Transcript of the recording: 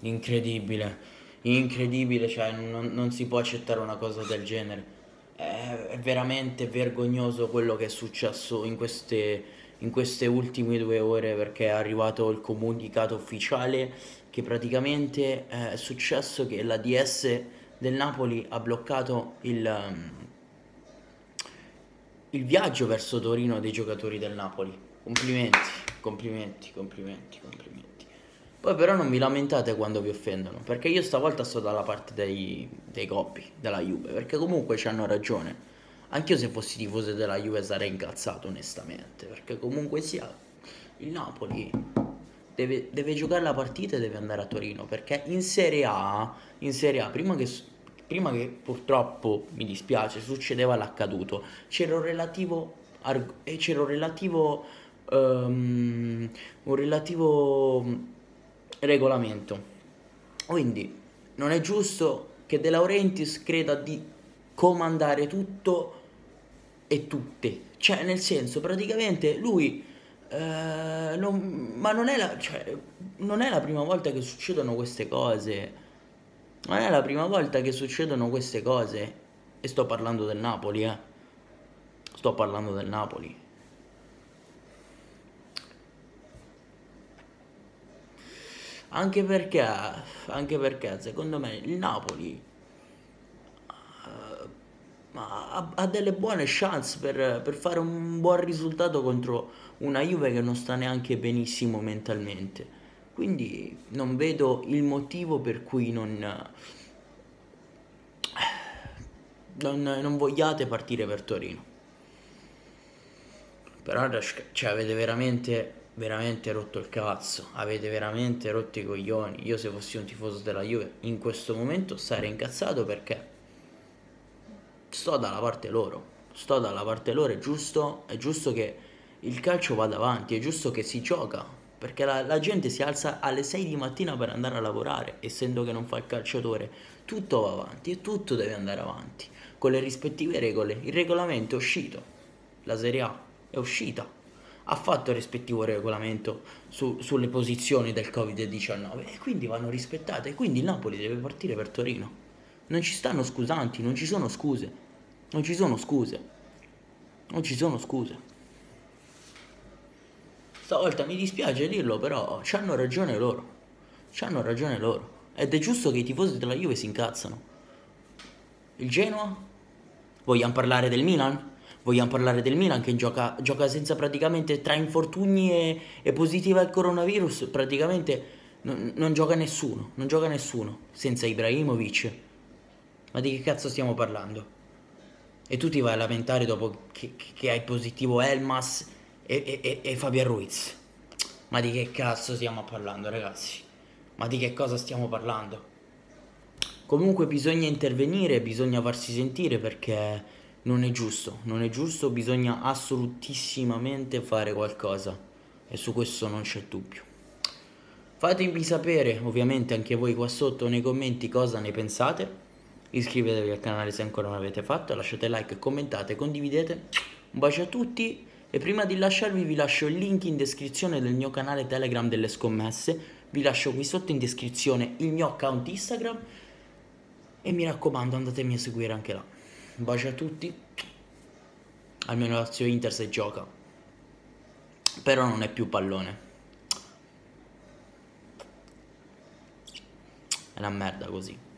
incredibile, incredibile, cioè non, non si può accettare una cosa del genere. È, è veramente vergognoso quello che è successo in queste, in queste ultime due ore perché è arrivato il comunicato ufficiale che praticamente eh, è successo che la DS del Napoli ha bloccato il, um, il viaggio verso Torino dei giocatori del Napoli. Complimenti, complimenti, complimenti, complimenti. Poi però non vi lamentate quando vi offendono, perché io stavolta sto dalla parte dei, dei coppi, della Juve, perché comunque ci hanno ragione. Anch'io se fossi tifoso della Juve sarei incazzato onestamente, perché comunque sia il Napoli deve, deve, giocare la partita e deve andare a Torino, perché in Serie A, in Serie A prima, che, prima che purtroppo, mi dispiace, succedeva l'accaduto, c'era un relativo, c'era un relativo, um, un relativo regolamento. Quindi non è giusto che De Laurentiis creda di comandare tutto e tutte. Cioè, nel senso, praticamente lui... Eh, non, ma non è, la, cioè, non è la prima volta che succedono queste cose. Non è la prima volta che succedono queste cose. E sto parlando del Napoli, eh. Sto parlando del Napoli. Anche perché, anche perché secondo me il Napoli uh, ha, ha, delle buone chance per, per, fare un buon risultato contro una Juve che non sta neanche benissimo mentalmente. Quindi non vedo il motivo per cui non, non, non vogliate partire per Torino. Però cioè, avete veramente veramente rotto il cazzo, avete veramente rotto i coglioni. Io se fossi un tifoso della Juve in questo momento sarei incazzato perché sto dalla parte loro. Sto dalla parte loro, è giusto, è giusto che il calcio vada avanti, è giusto che si gioca, perché la, la gente si alza alle 6 di mattina per andare a lavorare, essendo che non fa il calciatore, tutto va avanti e tutto deve andare avanti, con le rispettive regole. Il regolamento è uscito, la Serie A è uscita, ha fatto il rispettivo regolamento su, sulle posizioni del Covid-19 e quindi vanno rispettate. Quindi il Napoli deve partire per Torino. Non ci stanno scusanti, non ci sono scuse. Non ci sono scuse. Non ci sono scuse. Stavolta mi dispiace dirlo, però ci hanno ragione loro. Ci hanno ragione loro. Ed è giusto che i tifosi della Juve si incazzano. Il Genoa? Vogliamo parlare del Milan? Vogliamo parlare del Milan che gioca, gioca senza praticamente tra infortuni e, e positiva al coronavirus, praticamente non, non, gioca nessuno, non gioca nessuno senza Ibrahimovic. Ma di che cazzo stiamo parlando? E tu ti vai a lamentare dopo che, che hai positivo Elmas e, e, e Fabian Ruiz. Ma di che cazzo stiamo parlando, ragazzi? Ma di che cosa stiamo parlando? Comunque bisogna intervenire, bisogna farsi sentire perché non è giusto, non è giusto, bisogna assolutissimamente fare qualcosa e su questo non c'è dubbio. Fatemi sapere ovviamente anche voi qua sotto nei commenti cosa ne pensate, iscrivetevi al canale se ancora non l'avete fatto, lasciate like, commentate, condividete, un bacio a tutti e prima di lasciarvi vi lascio il link in descrizione del mio canale Telegram delle scommesse, vi lascio qui sotto in descrizione il mio account Instagram e mi raccomando andatemi a seguire anche là. Un bacio a tutti. Almeno Lazio Inter se gioca. Però non è più pallone. È una merda così.